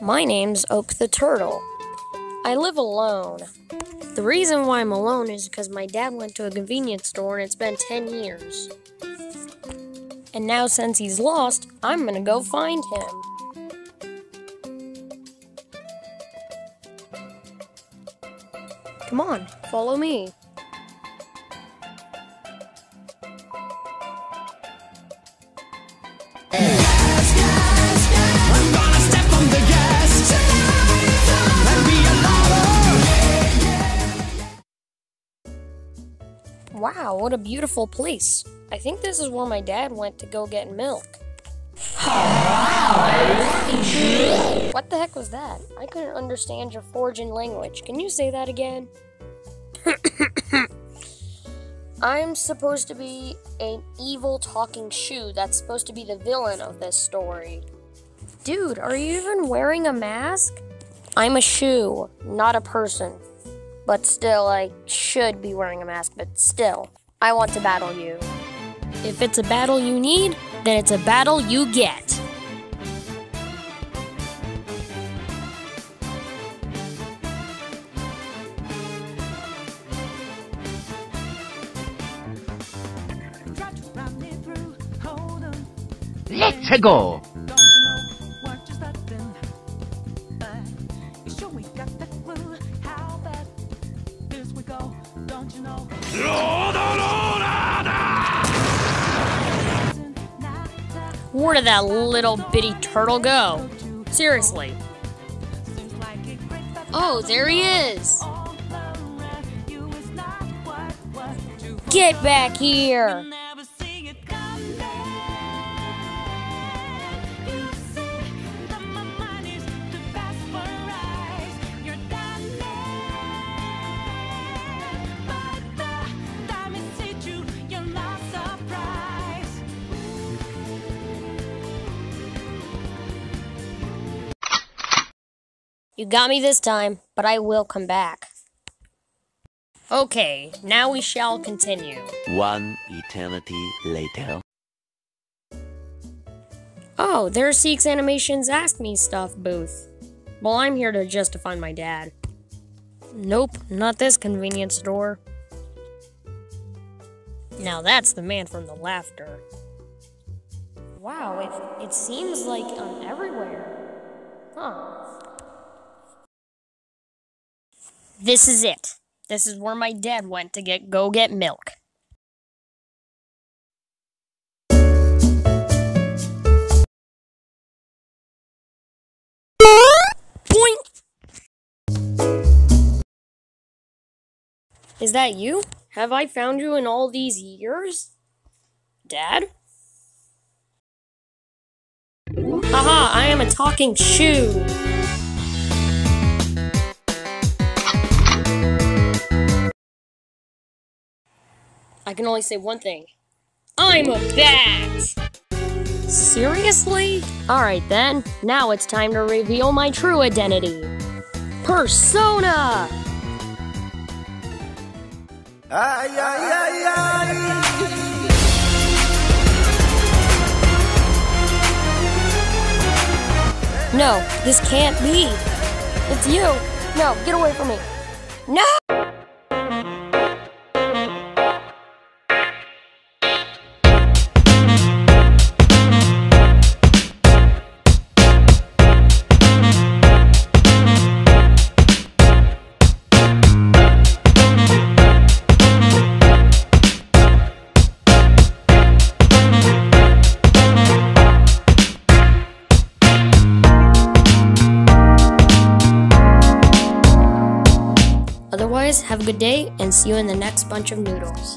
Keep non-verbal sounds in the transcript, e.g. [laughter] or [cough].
My name's Oak the Turtle. I live alone. The reason why I'm alone is because my dad went to a convenience store and it's been 10 years. And now, since he's lost, I'm gonna go find him. Come on, follow me. Wow, what a beautiful place. I think this is where my dad went to go get milk. what the heck was that? I couldn't understand your forging language. Can you say that again? [coughs] I'm supposed to be an evil talking shoe that's supposed to be the villain of this story. Dude, are you even wearing a mask? I'm a shoe, not a person. But still, I should be wearing a mask, but still, I want to battle you. If it's a battle you need, then it's a battle you get. Let's go! Where did that little bitty turtle go? Seriously. Oh, there he is! Get back here! You got me this time, but I will come back. Okay, now we shall continue. One eternity later. Oh, there's Seeks Animation's Ask Me Stuff booth. Well, I'm here to just to find my dad. Nope, not this convenience store. Now that's the man from the laughter. Wow, it, it seems like I'm everywhere. Huh. This is it. This is where my dad went to get go get milk. Boink! Is that you? Have I found you in all these years? Dad? Haha, I am a talking shoe! I can only say one thing. I'm a bat! Seriously? Alright then, now it's time to reveal my true identity. Persona! Ay, ay, ay, ay. No, this can't be. It's you. No, get away from me. No! Otherwise, have a good day and see you in the next bunch of noodles.